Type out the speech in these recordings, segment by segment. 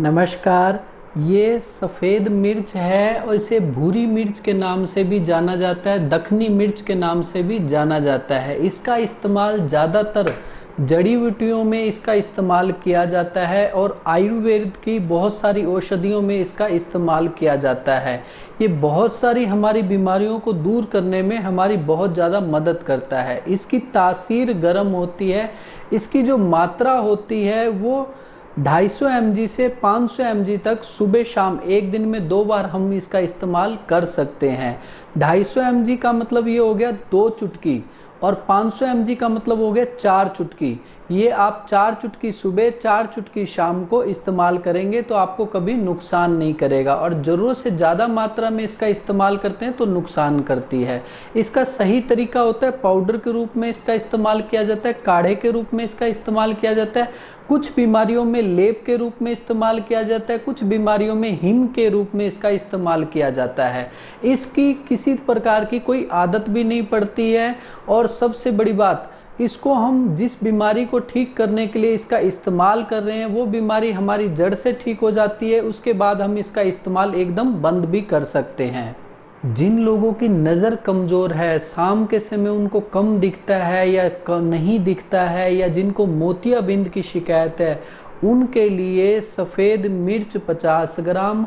नमस्कार, ये सफ़ेद मिर्च है और इसे भूरी मिर्च के नाम से भी जाना जाता है, दखनी मिर्च के नाम से भी जाना जाता है। इसका इस्तेमाल ज़्यादातर जड़ी बूटियों में इसका इस्तेमाल किया जाता है और आयुर्वेद की बहुत सारी औषधियों में इसका इस्तेमाल किया जाता है। ये बहुत सारी हमारी बीमारियों को दूर करने में हमारी बहुत ज़्यादा मदद करता है। इसकी तासीर गर्म होती है, इसकी जो मात्रा होती है वो 250 सौ से 500 सौ तक सुबह शाम एक दिन में दो बार हम इसका इस्तेमाल कर सकते हैं। 250 सौ का मतलब ये हो गया दो चुटकी और 500 सौ का मतलब हो गया चार चुटकी। ये आप चार चुटकी सुबह, चार चुटकी शाम को इस्तेमाल करेंगे तो आपको कभी नुकसान नहीं करेगा और ज़रूरत से ज़्यादा मात्रा में इसका इस्तेमाल करते हैं तो नुकसान करती है। इसका सही तरीका होता है, पाउडर के रूप में इसका इस्तेमाल किया जाता है, काढ़े के रूप में इसका इस्तेमाल किया जाता है कुछ बीमारियों में लेप के रूप में इस्तेमाल किया जाता है, कुछ बीमारियों में हिम के रूप में इसका इस्तेमाल किया जाता है। इसकी किसी प्रकार की कोई आदत भी नहीं पड़ती है। और सबसे बड़ी बात, इसको हम जिस बीमारी को ठीक करने के लिए इसका इस्तेमाल कर रहे हैं, वो बीमारी हमारी जड़ से ठीक हो जाती है, उसके बाद हम इसका इस्तेमाल एकदम बंद भी कर सकते हैं। जिन लोगों की नज़र कमज़ोर है, शाम के समय उनको कम दिखता है या नहीं दिखता है या जिनको मोतियाबिंद की शिकायत है, उनके लिए सफ़ेद मिर्च 50 ग्राम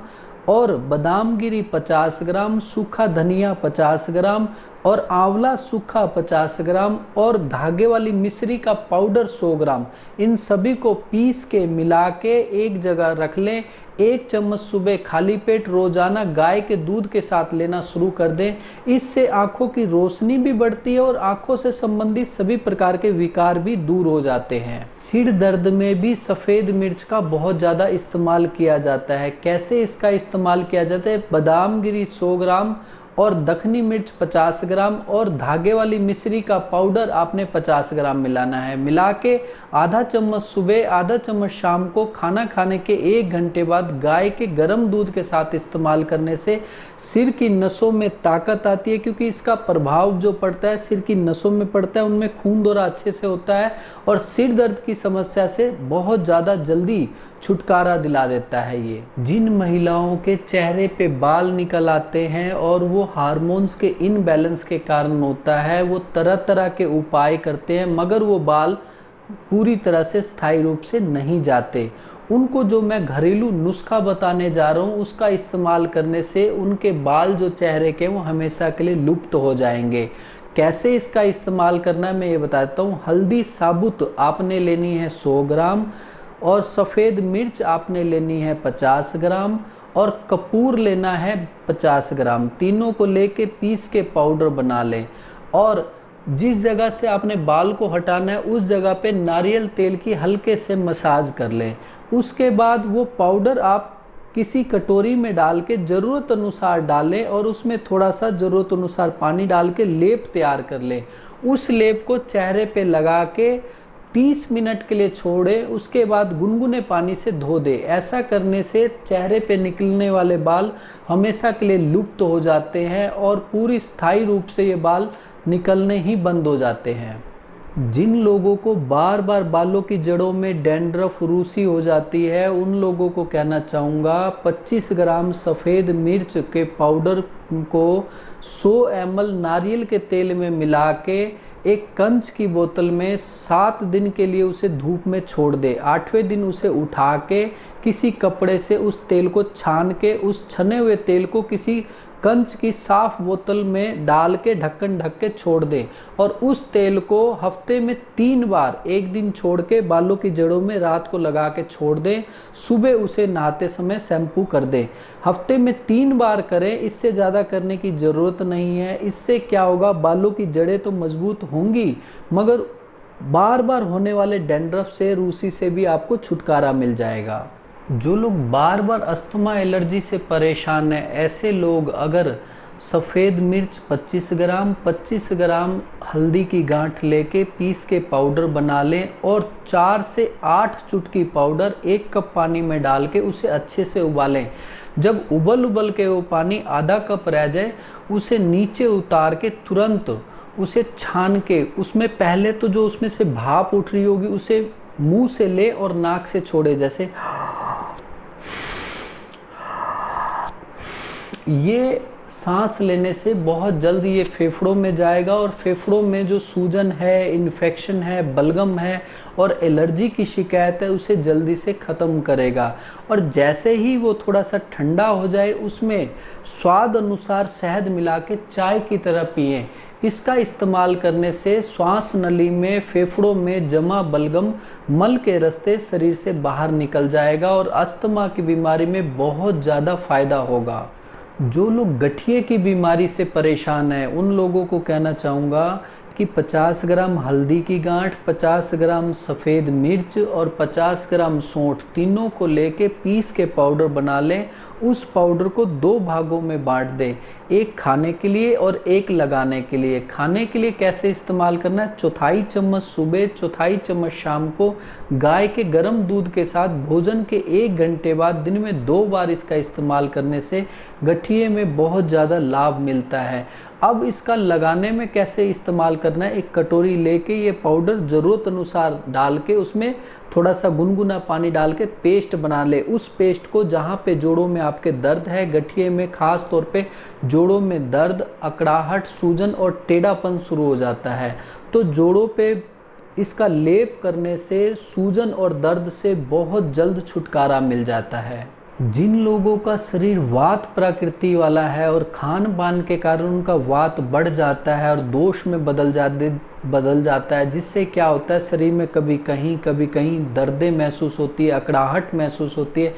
और बादाम गिरी 50 ग्राम, सूखा धनिया 50 ग्राम और आंवला सूखा 50 ग्राम और धागे वाली मिश्री का पाउडर 100 ग्राम। इन सभी को पीस के मिला के एक जगह रख लें। एक चम्मच सुबह खाली पेट रोज़ाना गाय के दूध के साथ लेना शुरू कर दें। इससे आँखों की रोशनी भी बढ़ती है और आँखों से संबंधित सभी प्रकार के विकार भी दूर हो जाते हैं। सिर दर्द में भी सफ़ेद मिर्च का बहुत ज़्यादा इस्तेमाल किया जाता है। कैसे इसका इस्तेमाल किया जाता है? बादाम गिरी सौ ग्राम और दखनी मिर्च 50 ग्राम और धागे वाली मिश्री का पाउडर आपने 50 ग्राम मिलाना है। मिला के आधा चम्मच सुबह, आधा चम्मच शाम को खाना खाने के एक घंटे बाद गाय के गर्म दूध के साथ इस्तेमाल करने से सिर की नसों में ताकत आती है क्योंकि इसका प्रभाव जो पड़ता है, सिर की नसों में पड़ता है, उनमें खून दौरा अच्छे से होता है और सिर दर्द की समस्या से बहुत ज़्यादा जल्दी छुटकारा दिला देता है ये। जिन महिलाओं के चेहरे पे बाल निकल आते हैं और वो हार्मोन्स के इनबैलेंस के कारण होता है, वो तरह तरह के उपाय करते हैं, मगर वो बाल पूरी तरह से स्थायी रूप से नहीं जाते। उनको जो मैं घरेलू नुस्खा बताने जा रहा हूँ, उसका इस्तेमाल करने से उनके बाल जो चेहरे के वो हमेशा के लिए लुप्त हो जाएँगे। कैसे इसका इस्तेमाल करना है, मैं ये बताता हूँ। हल्दी साबुत आपने लेनी है 100 ग्राम और सफ़ेद मिर्च आपने लेनी है 50 ग्राम और कपूर लेना है 50 ग्राम। तीनों को लेके पीस के पाउडर बना लें और जिस जगह से आपने बाल को हटाना है, उस जगह पे नारियल तेल की हल्के से मसाज कर लें। उसके बाद वो पाउडर आप किसी कटोरी में डाल के ज़रूरत अनुसार डालें और उसमें थोड़ा सा ज़रूरत अनुसार पानी डाल के लेप तैयार कर लें। उस लेप को चेहरे पे लगा के 30 मिनट के लिए छोड़े, उसके बाद गुनगुने पानी से धो दे। ऐसा करने से चेहरे पे निकलने वाले बाल हमेशा के लिए लुप्त तो हो जाते हैं और पूरी स्थायी रूप से ये बाल निकलने ही बंद हो जाते हैं। जिन लोगों को बार बार बालों की जड़ों में डेंड्रफ रूसी हो जाती है, उन लोगों को कहना चाहूँगा 25 ग्राम सफ़ेद मिर्च के पाउडर को 100 एम नारियल के तेल में मिला के एक कंच की बोतल में सात दिन के लिए उसे धूप में छोड़ दे। आठवें दिन उसे उठा के किसी कपड़े से उस तेल को छान के उस छने हुए तेल को किसी कंच की साफ़ बोतल में डाल के ढक्कन ढक के छोड़ दें और उस तेल को हफ़्ते में तीन बार, एक दिन छोड़ के बालों की जड़ों में रात को लगा के छोड़ दें, सुबह उसे नहाते समय शैम्पू कर दें। हफ़्ते में तीन बार करें, इससे ज़्यादा करने की ज़रूरत नहीं है। इससे क्या होगा? बालों की जड़ें तो मज़बूत होंगी, मगर बार बार होने वाले डेंड्रफ से, रूसी से भी आपको छुटकारा मिल जाएगा। जो लोग बार बार अस्थमा एलर्जी से परेशान हैं, ऐसे लोग अगर सफ़ेद मिर्च 25 ग्राम 25 ग्राम हल्दी की गांठ लेके पीस के पाउडर बना लें और चार से आठ चुटकी पाउडर एक कप पानी में डाल के उसे अच्छे से उबालें। जब उबल उबल के वो पानी आधा कप रह जाए, उसे नीचे उतार के तुरंत उसे छान के, उसमें पहले तो जो उसमें से भाप उठ रही होगी, उसे मुँह से ले और नाक से छोड़े जैसे। ये सांस लेने से बहुत जल्द ये फेफड़ों में जाएगा और फेफड़ों में जो सूजन है इन्फेक्शन है, बलगम है और एलर्जी की शिकायत है, उसे जल्दी से ख़त्म करेगा। और जैसे ही वो थोड़ा सा ठंडा हो जाए, उसमें स्वाद अनुसार शहद मिला के चाय की तरह पिए। इसका इस्तेमाल करने से श्वास नली में, फेफड़ों में जमा बलगम मल के रास्ते शरीर से बाहर निकल जाएगा और अस्थमा की बीमारी में बहुत ज़्यादा फ़ायदा होगा। जो लोग गठिए की बीमारी से परेशान हैं, उन लोगों को कहना चाहूँगा कि 50 ग्राम हल्दी की गांठ 50 ग्राम सफ़ेद मिर्च और 50 ग्राम सौंठ, तीनों को लेके पीस के पाउडर बना लें उस पाउडर को दो भागों में बांट दें। एक खाने के लिए और एक लगाने के लिए। खाने के लिए कैसे इस्तेमाल करना है? चौथाई चम्मच सुबह, चौथाई चम्मच शाम को। गाय के गर्म दूध के साथ भोजन के एक घंटे बाद दिन में दो बार इसका इस्तेमाल करने से गठिए में बहुत ज़्यादा लाभ मिलता है। अब इसका लगाने में कैसे इस्तेमाल करना है? एक कटोरी लेके ये पाउडर ज़रूरत अनुसार डाल के उसमें थोड़ा सा गुनगुना पानी डाल के पेस्ट बना ले। उस पेस्ट को जहाँ पे जोड़ों में आपके दर्द है, गठिए में, खास तौर पे जोड़ों में दर्द, अकड़ाहट, सूजन और टेढ़ापन शुरू हो जाता है। तो जोड़ों पे इसका लेप करने से सूजन और दर्द से बहुत जल्द छुटकारा मिल जाता है। जिन लोगों का शरीर वात प्रकृति वाला है और खान पान के कारण उनका वात बढ़ जाता है और दोष में बदल जाते बदल जाता है, जिससे क्या होता है, शरीर में कभी कहीं कभी कहीं दर्दें महसूस होती है, अकड़ाहट महसूस होती है,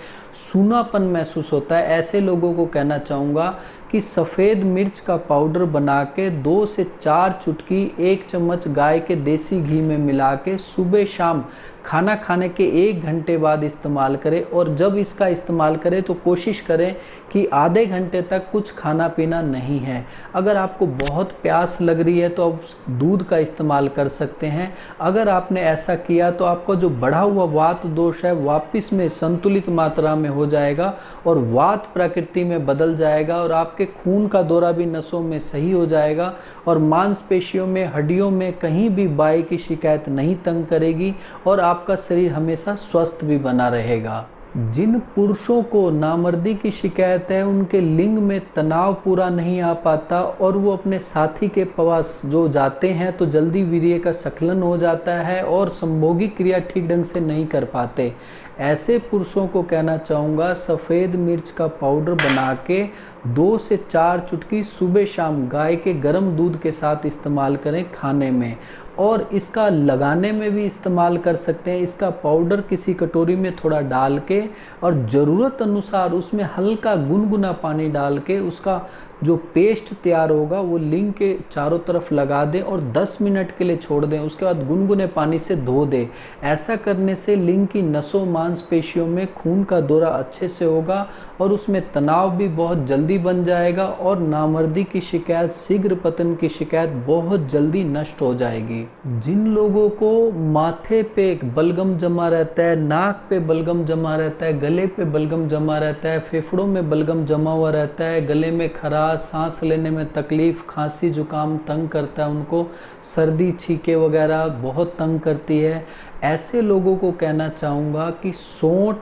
सूनापन महसूस होता है। ऐसे लोगों को कहना चाहूँगा कि सफ़ेद मिर्च का पाउडर बना के दो से चार चुटकी, एक चम्मच गाय के देसी घी में मिला के सुबह शाम खाना खाने के एक घंटे बाद इस्तेमाल करें और जब इसका इस्तेमाल करें तो कोशिश करें कि आधे घंटे तक कुछ खाना पीना नहीं है। अगर आपको बहुत प्यास लग रही है तो आप दूध का इस्तेमाल कर सकते हैं। अगर आपने ऐसा किया तो आपका जो बढ़ा हुआ वात दोष है, वापस में संतुलित मात्रा में हो जाएगा और वात प्रकृति में बदल जाएगा और आपके खून का दौरा भी नसों में सही हो जाएगा और मांसपेशियों में, हड्डियों में कहीं भी बाई की शिकायत नहीं तंग करेगी और आपका शरीर हमेशा स्वस्थ भी बना रहेगा। जिन पुरुषों को नामर्दी की शिकायत है, उनके लिंग में तनाव पूरा नहीं आ पाता और वो अपने साथी के पास जो जाते हैं तो जल्दी वीर्य का सकलन हो जाता है और संभोगी क्रिया ठीक ढंग से नहीं कर पाते। ऐसे पुरुषों को कहना चाहूँगा, सफ़ेद मिर्च का पाउडर बना के दो से चार चुटकी सुबह शाम गाय के गर्म दूध के साथ इस्तेमाल करें खाने में। और इसका लगाने में भी इस्तेमाल कर सकते हैं। इसका पाउडर किसी कटोरी में थोड़ा डाल के और ज़रूरत अनुसार उसमें हल्का गुनगुना पानी डाल के उसका जो पेस्ट तैयार होगा, वो लिंग के चारों तरफ़ लगा दें और 10 मिनट के लिए छोड़ दें। उसके बाद गुनगुने पानी से धो दें। ऐसा करने से लिंग की नसों, मांसपेशियों में खून का दौरा अच्छे से होगा और उसमें तनाव भी बहुत जल्दी बन जाएगा और नामर्दी की शिकायत, शीघ्र पतन की शिकायत बहुत जल्दी नष्ट हो जाएगी। जिन लोगों को माथे पे एक बलगम जमा रहता है, नाक पे बलगम जमा रहता है, गले पे बलगम जमा रहता है, फेफड़ों में बलगम जमा हुआ रहता है, गले में खराब सांस लेने में तकलीफ़, खांसी, जुकाम तंग करता है उनको। सर्दी, छीके वगैरह बहुत तंग करती है। ऐसे लोगों को कहना चाहूँगा कि सोंठ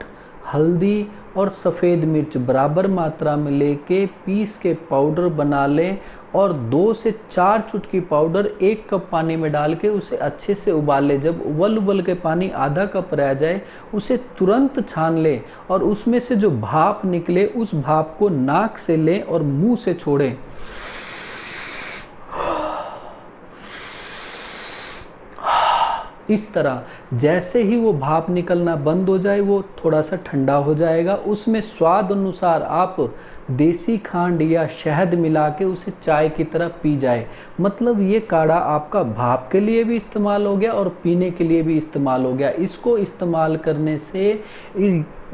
हल्दी और सफ़ेद मिर्च बराबर मात्रा में लेके पीस के पाउडर बना लें और दो से चार चुटकी पाउडर एक कप पानी में डाल के उसे अच्छे से उबाल ले। जब उबल उबल के पानी आधा कप रह जाए, उसे तुरंत छान लें और उसमें से जो भाप निकले, उस भाप को नाक से लें और मुँह से छोड़ें। इस तरह, जैसे ही वो भाप निकलना बंद हो जाए, वो थोड़ा सा ठंडा हो जाएगा। उसमें स्वाद अनुसार आप देसी खांड या शहद मिला के उसे चाय की तरह पी जाए। मतलब ये काढ़ा आपका भाप के लिए भी इस्तेमाल हो गया और पीने के लिए भी इस्तेमाल हो गया। इसको इस्तेमाल करने से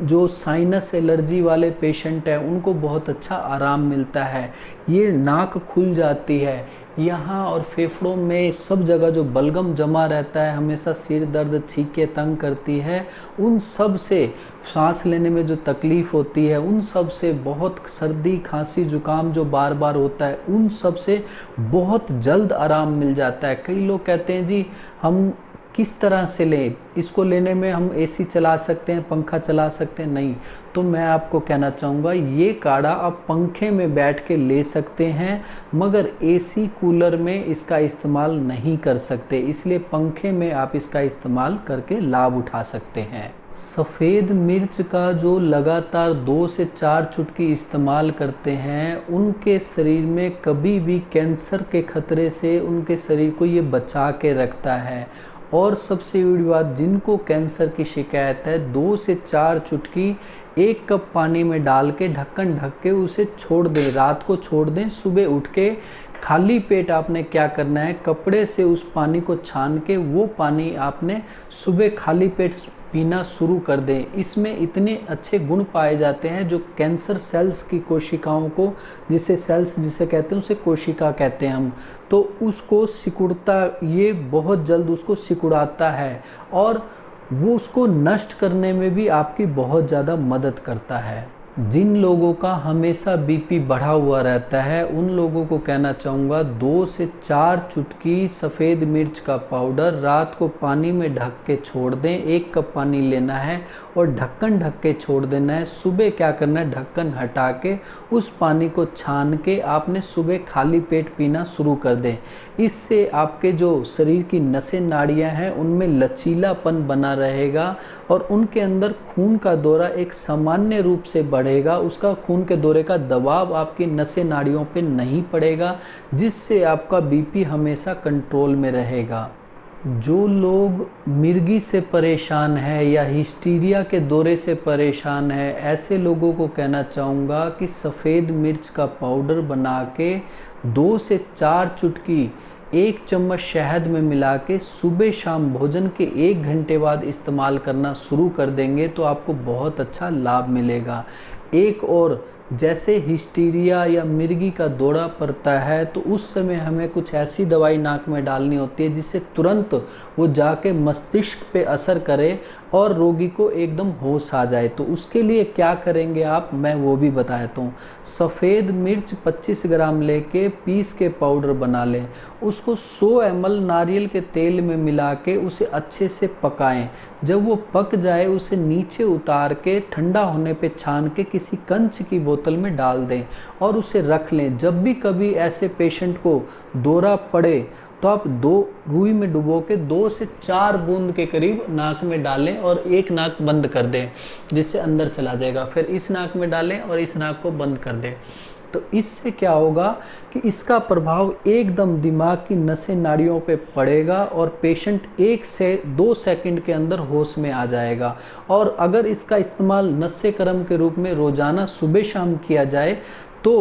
जो साइनस एलर्जी वाले पेशेंट हैं, उनको बहुत अच्छा आराम मिलता है। ये नाक खुल जाती है। यहाँ और फेफड़ों में सब जगह जो बलगम जमा रहता है, हमेशा सिर दर्द, छीके तंग करती है। उन सबसे सांस लेने में जो तकलीफ़ होती है, उन सबसे बहुत सर्दी, खांसी, जुकाम जो बार बार होता है, उन सबसे बहुत जल्द आराम मिल जाता है। कई लोग कहते हैं, जी, हम किस तरह से लें? इसको लेने में हम एसी चला सकते हैं, पंखा चला सकते हैं? नहीं। तो मैं आपको कहना चाहूँगा, ये काढ़ा आप पंखे में बैठ के ले सकते हैं, मगर एसी कूलर में इसका इस्तेमाल नहीं कर सकते। इसलिए पंखे में आप इसका इस्तेमाल करके लाभ उठा सकते हैं। सफ़ेद मिर्च का जो लगातार दो से चार चुटकी इस्तेमाल करते हैं, उनके शरीर में कभी भी कैंसर के खतरे से उनके शरीर को ये बचा के रखता है। और सबसे बड़ी बात, जिनको कैंसर की शिकायत है, दो से चार चुटकी एक कप पानी में डाल के ढक्कन ढक के उसे छोड़ दें, रात को छोड़ दें, सुबह उठ के। खाली पेट आपने क्या करना है? कपड़े से उस पानी को छान के, वो पानी आपने सुबह खाली पेट पीना शुरू कर दें। इसमें इतने अच्छे गुण पाए जाते हैं जो कैंसर सेल्स की कोशिकाओं को, जिसे सेल्स जिसे कहते हैं, उसे कोशिका कहते हैं हम। तो उसको सिकुड़ता, ये बहुत जल्द उसको सिकुड़ाता है और वो उसको नष्ट करने में भी आपकी बहुत ज़्यादा मदद करता है। जिन लोगों का हमेशा बीपी बढ़ा हुआ रहता है, उन लोगों को कहना चाहूँगा, दो से चार चुटकी सफ़ेद मिर्च का पाउडर रात को पानी में ढक के छोड़ दें। एक कप पानी लेना है और ढक्कन ढक के छोड़ देना है। सुबह क्या करना है? ढक्कन हटा के उस पानी को छान के आपने सुबह खाली पेट पीना शुरू कर दें। इससे आपके जो शरीर की नसें नाड़ियाँ हैं, उनमें लचीलापन बना रहेगा और उनके अंदर खून का दौरा एक सामान्य रूप से बढ़ेगा। उसका खून के दौरे का दबाव आपकी नसें नाड़ियों पे नहीं पड़ेगा, जिससे आपका बीपी हमेशा कंट्रोल में रहेगा। जो लोग मिर्गी से परेशान है या हिस्टीरिया के दौरे से परेशान है, ऐसे लोगों को कहना चाहूँगा कि सफ़ेद मिर्च का पाउडर बना के दो से चार चुटकी, एक चम्मच शहद में मिला के सुबह शाम भोजन के एक घंटे बाद इस्तेमाल करना शुरू कर देंगे तो आपको बहुत अच्छा लाभ मिलेगा। एक और जैसे हिस्टीरिया या मिर्गी का दौरा पड़ता है तो उस समय हमें कुछ ऐसी दवाई नाक में डालनी होती है जिससे तुरंत वो जाके मस्तिष्क पे असर करे और रोगी को एकदम होश आ जाए। तो उसके लिए क्या करेंगे आप? मैं वो भी बता देता हूँ। सफ़ेद मिर्च 25 ग्राम लेके पीस के पाउडर बना लें। उसको 100 एम नारियल के तेल में मिला के उसे अच्छे से पकाएँ। जब वो पक जाए, उसे नीचे उतार के ठंडा होने पे छान के किसी कंच की में डाल दें और उसे रख लें। जब भी कभी ऐसे पेशेंट को दौरा पड़े तो आप दो रुई में डुबो के दो से चार बूंद के करीब नाक में डालें और एक नाक बंद कर दें, जिससे अंदर चला जाएगा। फिर इस नाक में डालें और इस नाक को बंद कर दें। तो इससे क्या होगा कि इसका प्रभाव एकदम दिमाग की नशे नाड़ियों पे पड़ेगा और पेशेंट एक से दो सेकंड के अंदर होश में आ जाएगा। और अगर इसका इस्तेमाल नशे क्रम के रूप में रोज़ाना सुबह शाम किया जाए तो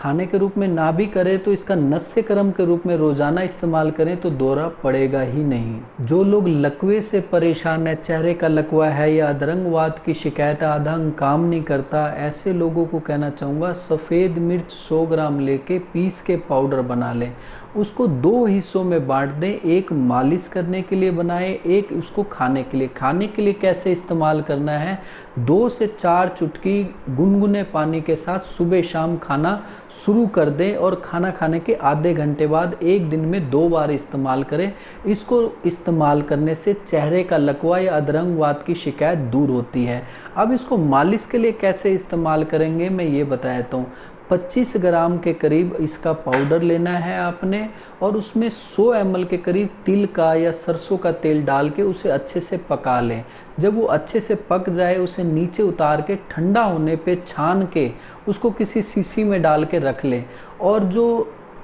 खाने के रूप में ना भी करें तो इसका नस्य क्रम के रूप में रोज़ाना इस्तेमाल करें तो दौरा पड़ेगा ही नहीं। जो लोग लकवे से परेशान है, चेहरे का लकवा है या अधरंगवाद की शिकायत, आधा काम नहीं करता, ऐसे लोगों को कहना चाहूँगा, सफ़ेद मिर्च 100 ग्राम लेके पीस के पाउडर बना लें। उसको दो हिस्सों में बांट दें, एक मालिश करने के लिए बनाएँ, एक उसको खाने के लिए। खाने के लिए कैसे इस्तेमाल करना है? दो से चार चुटकी गुनगुने पानी के साथ सुबह शाम खाना शुरू कर दें और खाना खाने के आधे घंटे बाद एक दिन में दो बार इस्तेमाल करें। इसको इस्तेमाल करने से चेहरे का लकवा या अधरंगवाद की शिकायत दूर होती है। अब इसको मालिश के लिए कैसे इस्तेमाल करेंगे मैं ये बता देता हूँ। 25 ग्राम के करीब इसका पाउडर लेना है आपने और उसमें 100 एम के करीब तिल का या सरसों का तेल डाल के उसे अच्छे से पका लें। जब वो अच्छे से पक जाए, उसे नीचे उतार के ठंडा होने पे छान के उसको किसी शीशी में डाल के रख लें और जो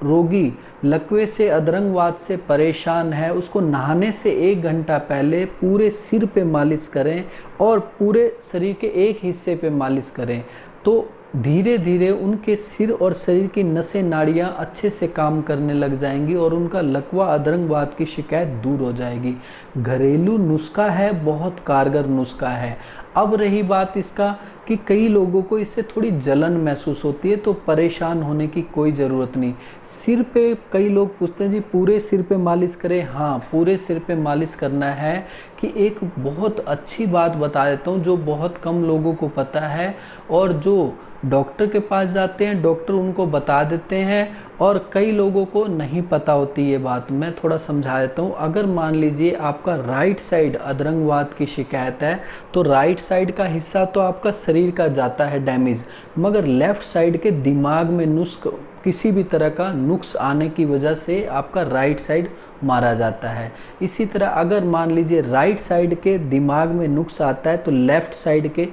रोगी लकवे से, अदरंगवाद से परेशान है, उसको नहाने से एक घंटा पहले पूरे सिर पे मालिश करें और पूरे शरीर के एक हिस्से पे मालिश करें। तो धीरे धीरे उनके सिर और शरीर की नसें नाड़ियाँ अच्छे से काम करने लग जाएँगी और उनका लकवा अदरंगवाद की शिकायत दूर हो जाएगी। घरेलू नुस्खा है, बहुत कारगर नुस्खा है। अब रही बात इसका कि कई लोगों को इससे थोड़ी जलन महसूस होती है तो परेशान होने की कोई ज़रूरत नहीं। सिर पे कई लोग पूछते हैं, जी, पूरे सिर पे मालिश करें? हाँ पूरे सिर पे मालिश करना है कि एक बहुत अच्छी बात बता देता हूँ जो बहुत कम लोगों को पता है और जो डॉक्टर के पास जाते हैं, डॉक्टर उनको बता देते हैं और कई लोगों को नहीं पता होती ये बात। मैं थोड़ा समझा देता हूँ। अगर मान लीजिए आपका राइट साइड अदरंगवाद की शिकायत है तो राइट साइड का हिस्सा तो आपका शरीर का जाता है डैमेज, मगर लेफ़्ट साइड के दिमाग में नुस्ख, किसी भी तरह का नुक्स आने की वजह से आपका राइट साइड मारा जाता है। इसी तरह अगर मान लीजिए राइट साइड के दिमाग में नुक्स आता है तो लेफ़्ट साइड के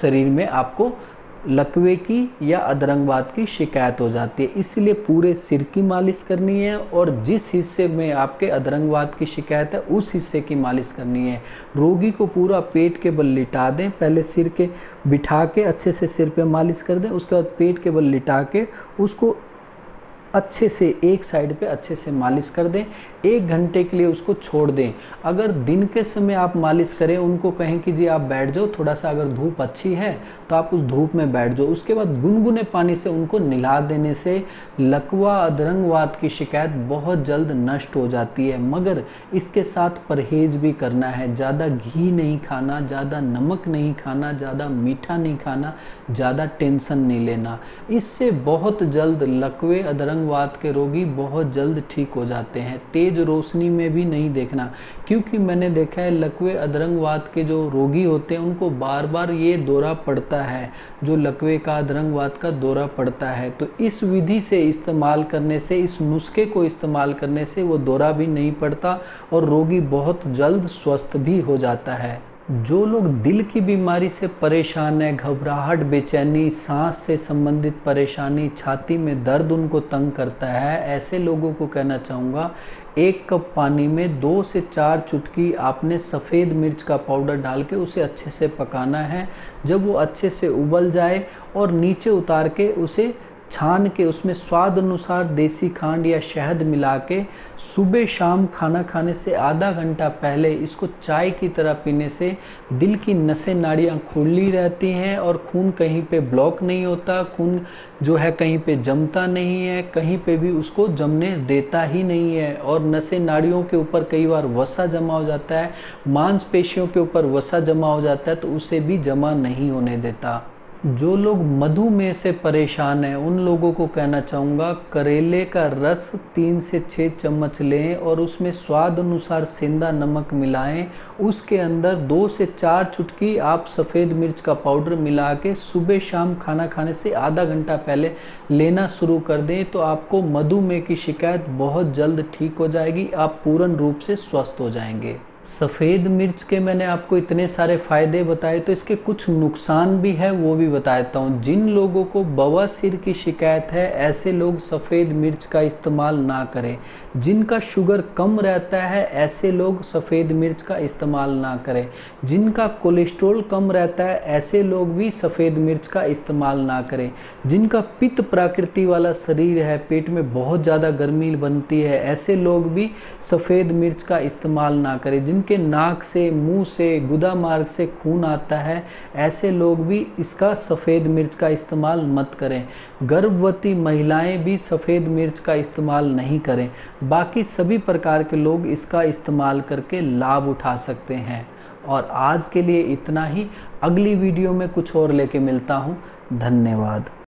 शरीर में आपको लकवे की या अदरंगवाद की शिकायत हो जाती है। इसलिए पूरे सिर की मालिश करनी है और जिस हिस्से में आपके अदरंगवाद की शिकायत है, उस हिस्से की मालिश करनी है। रोगी को पूरा पेट के बल लिटा दें, पहले सिर के बिठा के अच्छे से सिर पे मालिश कर दें, उसके बाद पेट के बल लिटा के उसको अच्छे से, एक साइड पे अच्छे से मालिश कर दें। एक घंटे के लिए उसको छोड़ दें। अगर दिन के समय आप मालिश करें, उनको कहें कि जी आप बैठ जाओ, थोड़ा सा अगर धूप अच्छी है तो आप उस धूप में बैठ जाओ। उसके बाद गुनगुने पानी से उनको निला देने से लकवा, अदरंगवाद की शिकायत बहुत जल्द नष्ट हो जाती है। मगर इसके साथ परहेज भी करना है। ज़्यादा घी नहीं खाना, ज़्यादा नमक नहीं खाना, ज़्यादा मीठा नहीं खाना, ज़्यादा टेंशन नहीं लेना। इससे बहुत जल्द लकवे अदरंगवाद के रोगी बहुत जल्द ठीक हो जाते हैं। तेज रोशनी में भी नहीं देखना, क्योंकि मैंने देखा है लकवे अदरंगवाद के जो रोगी होते हैं, उनको बार बार ये दौरा पड़ता है, जो लकवे का अदरंगवाद का दौरा पड़ता है। तो इस विधि से इस्तेमाल करने से, इस नुस्खे को इस्तेमाल करने से वो दौरा भी नहीं पड़ता और रोगी बहुत जल्द स्वस्थ भी हो जाता है। जो लोग दिल की बीमारी से परेशान है, घबराहट, बेचैनी, सांस से संबंधित परेशानी, छाती में दर्द उनको तंग करता है, ऐसे लोगों को कहना चाहूँगा, एक कप पानी में दो से चार चुटकी आपने सफ़ेद मिर्च का पाउडर डाल के उसे अच्छे से पकाना है। जब वो अच्छे से उबल जाए और नीचे उतार के उसे छान के उसमें स्वाद अनुसार देसी खांड या शहद मिला के सुबह शाम खाना खाने से आधा घंटा पहले इसको चाय की तरह पीने से दिल की नसें नाड़ियाँ खुली रहती हैं और खून कहीं पे ब्लॉक नहीं होता, खून जो है कहीं पे जमता नहीं है, कहीं पे भी उसको जमने देता ही नहीं है और नसें नाड़ियों के ऊपर कई बार वसा जमा हो जाता है, मांसपेशियों के ऊपर वसा जमा हो जाता है तो उसे भी जमा नहीं होने देता। जो लोग मधुमेह से परेशान हैं, उन लोगों को कहना चाहूँगा, करेले का रस तीन से छः चम्मच लें और उसमें स्वाद अनुसार सेंधा नमक मिलाएँ। उसके अंदर दो से चार चुटकी आप सफ़ेद मिर्च का पाउडर मिला के सुबह शाम खाना खाने से आधा घंटा पहले लेना शुरू कर दें तो आपको मधुमेह की शिकायत बहुत जल्द ठीक हो जाएगी, आप पूर्ण रूप से स्वस्थ हो जाएँगे। सफ़ेद मिर्च के मैंने आपको इतने सारे फ़ायदे बताए तो इसके कुछ नुकसान भी है, वो भी बताता हूँ। जिन लोगों को बवासीर की शिकायत है, ऐसे लोग सफ़ेद मिर्च का इस्तेमाल ना करें। जिनका शुगर कम रहता है, ऐसे लोग सफ़ेद मिर्च का इस्तेमाल ना करें। जिनका कोलेस्ट्रोल कम रहता है, ऐसे लोग भी सफ़ेद मिर्च का इस्तेमाल ना करें। जिनका पित्त प्रकृति वाला शरीर है, पेट में बहुत ज़्यादा गर्मी बनती है, ऐसे लोग भी सफ़ेद मिर्च का इस्तेमाल ना करें। जिनके नाक से, मुँह से, गुदा मार्ग से खून आता है, ऐसे लोग भी इसका सफ़ेद मिर्च का इस्तेमाल मत करें। गर्भवती महिलाएँ भी सफ़ेद मिर्च का इस्तेमाल नहीं करें। बाकी सभी प्रकार के लोग इसका इस्तेमाल करके लाभ उठा सकते हैं। और आज के लिए इतना ही। अगली वीडियो में कुछ और लेके मिलता हूँ। धन्यवाद।